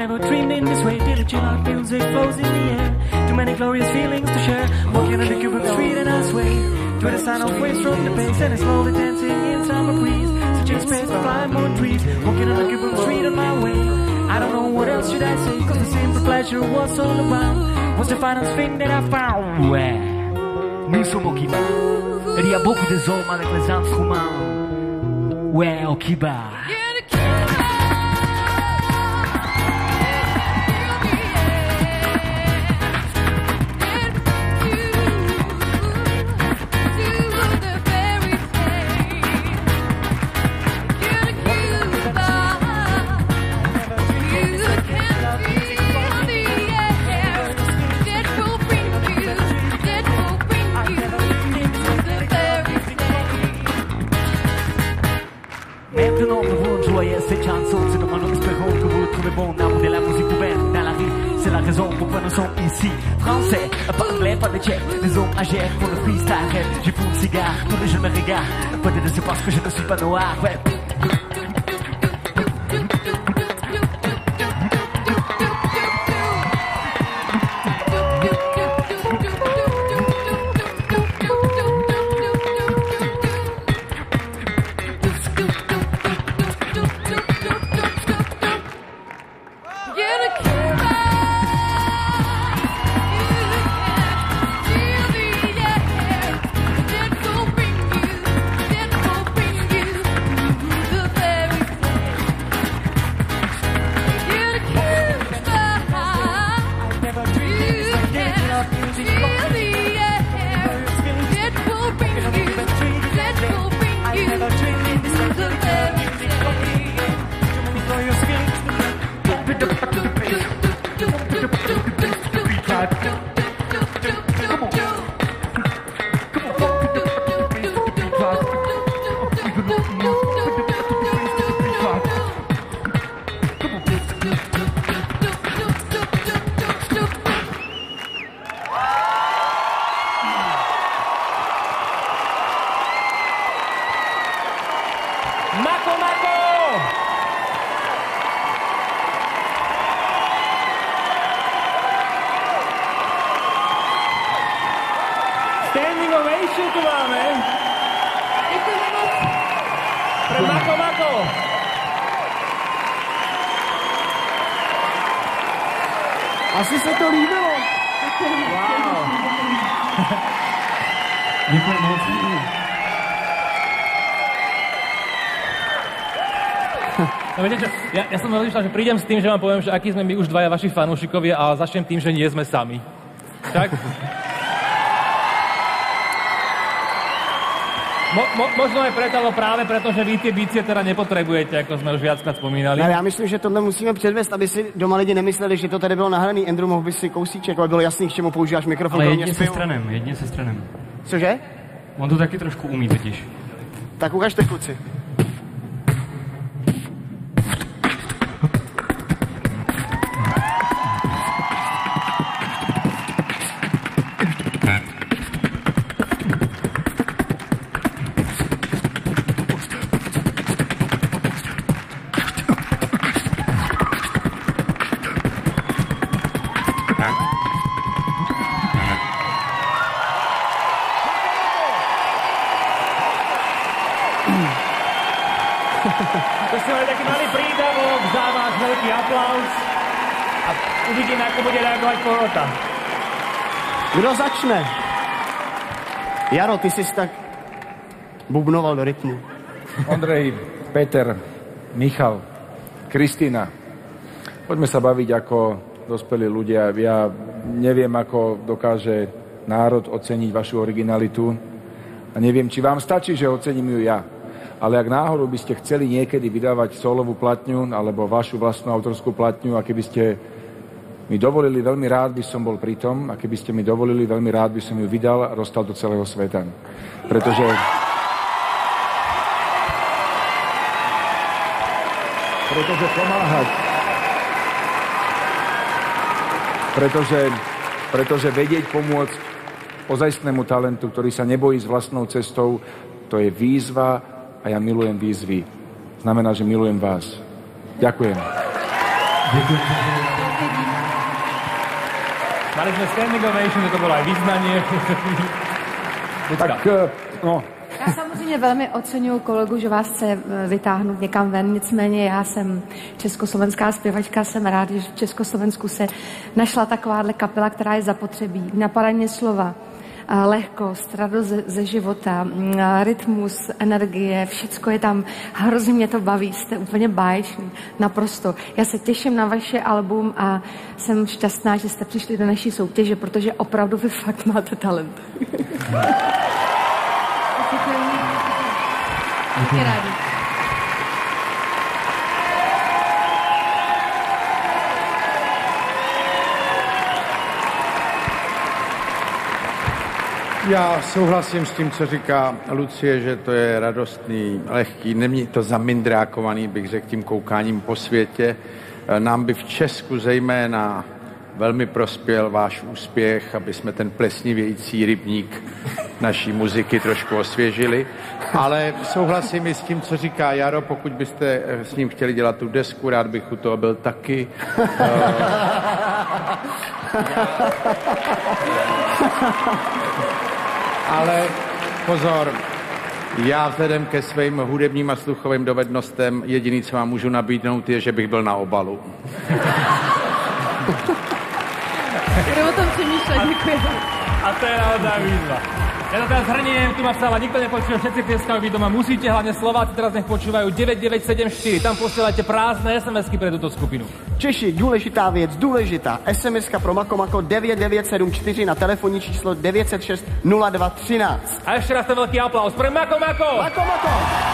never dreamed in this way till the chill out music flows in the air. Too many glorious feelings to share. Walking on the Cuban street and I sway to the sound of waves from the bass and it's slowly dancing in summer breeze. Searching space to find more trees. Walking on the Cuban street on my way. I don't know what else should I say, cause the simple pleasure was all around. Was the final thing that I found. Ouais. Nous sommes au Kiba. Il y a beaucoup de hommes avec les instruments. Ouais, au Kiba. Maintenant, nous voulons joyer cette chanson. C'est demain, nous espérons que vous trouvez bon amour de la musique ouverte dans la rue. C'est la raison pourquoi nous sommes ici. Français, pas anglais, pas de tchèque. Les hommes âgés pour le freestyle. J'ai pour un cigare, tous les jeunes me regardent. Peut-être c'est parce que je ne suis pas noir, ouais. Standing ovation tu máme. Pre Mako Mako. Asi se to líbilo. Wow. Děkuji moc. No viete ja, ja som rozmýšľal, že prídem s tým, že vám poviem, že akí sme my už dvaja vaši fanúšikovia a začnem tým, že nie sme sami. Tak? Mo, mo, možno aj preto, alebo práve preto, že vy tie bicie teda nepotrebujete, ako sme už viackrát spomínali. Ale já myslím, že tohle musíme předvést, aby si doma lidi nemysleli, že to tady bylo nahraný. Andrew, mohl by si kousíček, aby bylo jasný, k čemu používáš mikrofon. Ale jedně se stranem, jedně se stranem. Cože? On to taky trošku umí totiž. Tak ukažte kluci. To ste mali taký malý prídavok, za váš veľký aplaus a uvidíme, ako bude reagovať porota. Kdo začne? Jaro, ty jsi tak bubnoval do rytmu. Ondrej, Peter, Michal, Kristýna. Poďme sa baviť ako dospelí ľudia. Ja neviem, ako dokáže národ oceniť vašu originalitu a neviem, či vám stačí, že ocením ju ja. Ale ak náhodou by ste chceli niekedy vydávať solovú platňu alebo vašu vlastnú autorskú platňu a keby ste mi dovolili, veľmi rád by som bol pri tom a keby ste mi dovolili, veľmi rád by som ju vydal a dostal do celého sveta. Pretože... Pretože pomáhať. Pretože, pretože vedieť pomôcť ozajstnému talentu, ktorý sa nebojí s vlastnou cestou, to je výzva a ja milujem výzvy. Znamená, že milujem vás. Ďakujem. Mali sme standing ovation, že to bolo aj vyznanie. Tak, eh, no, Já samozřejmě velmi oceňuji kolegu, že vás chce eh, vytáhnout někam ven, nicméně já jsem československá zpěvačka, jsem rád, že v Československu se našla takováhle kapela, která je zapotřebí. Napadají mě slova, lehkost, radost ze, života, mm, rytmus, energie, všecko je tam, hrozně mě to baví, jste úplně báječný, naprosto. Já se těším na vaše album a jsem šťastná, že jste přišli do naší soutěže, protože opravdu vy fakt máte talent. Děkuji. rádi. Já souhlasím s tím, co říká Lucie, že to je radostný, lehký, není to zamindrákovaný, bych řekl, tím koukáním po světě. Nám by v Česku zejména velmi prospěl váš úspěch, aby jsme ten plesnivějící rybník naší muziky trošku osvěžili. Ale souhlasím i s tím, co říká Jaro, pokud byste eh, s ním chtěli dělat tu desku, rád bych u toho byl taky. Ale pozor, já vzhledem ke svým hudebním a sluchovým dovednostem jediný, co vám můžu nabídnout, je, že bych byl na obalu. Budu o tom přemýšlet, děkuji. A to je naozaj výzva. Ja to teraz hrniem, tu ma vstáva, nikto nepočuje, všetci tieskajú vy doma. Musíte, hlavne Slováci teraz nech počúvajú 9974. Tam posielajte prázdne SMS-ky pre túto skupinu. Češi, důležitá věc, důležitá. SMS pro Makomako 9974 na telefonní číslo 906 0213. A ešte raz ten veľký aplaus pre Mako Mako! Mako.